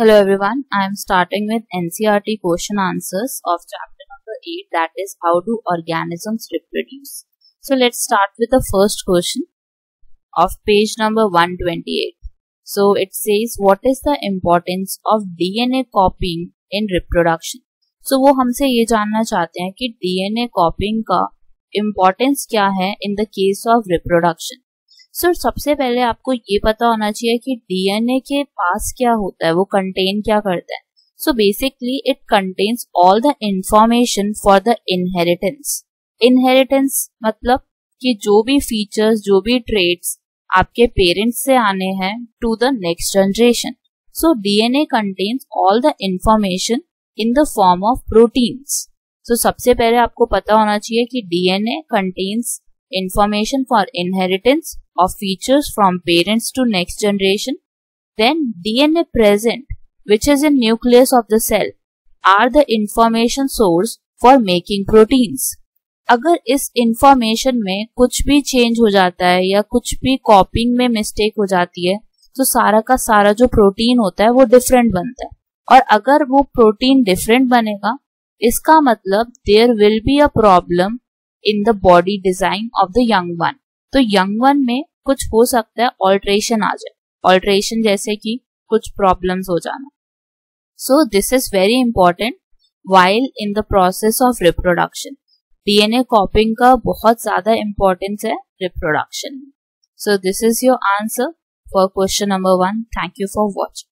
Hello everyone, I am starting with NCERT question answers of chapter number 8 that is how do organisms reproduce. So let's start with the first question of page number 128. So it says what is the importance of DNA copying in reproduction. So वो हमसे ये जानना चाहते हैं कि DNA copying का importance क्या है in the case of reproduction. Sir सबसे पहले आपको ये पता होना चाहिए कि डीएनए के पास क्या होता है, वो कंटेन क्या करता है। So basically it contains all the information for the inheritance inheritance मतलब कि जो भी फीचर्स जो भी ट्रेड्स आपके पेरेंट्स से आने हैं to the next generation so DNA contains all the information in the form of proteins so सबसे पहले आपको पता होना चाहिए कि DNA contains information for inheritance of features from parents to next generation. Then DNA present, which is in nucleus of the cell, are the information source for making proteins. अगर इस information में कुछ भी चेंज हो जाता है या कुछ भी कॉपिंग में मिस्टेक हो जाती है तो सारा का सारा जो प्रोटीन होता है वो डिफरेंट बनता है और अगर वो प्रोटीन डिफरेंट बनेगा इसका मतलब there will be a problem in the body design of the young one तो यंग वन में कुछ हो सकता है ऑल्ट्रेशन आ जाए। ऑल्ट्रेशन जैसे कि कुछ प्रॉब्लम्स हो जाना। So this is very important while in the process of reproduction DNA copying का बहुत ज़्यादा इंपॉर्टेंस है रिप्रोडक्शन में। So this is your answer for question number one thank you for watching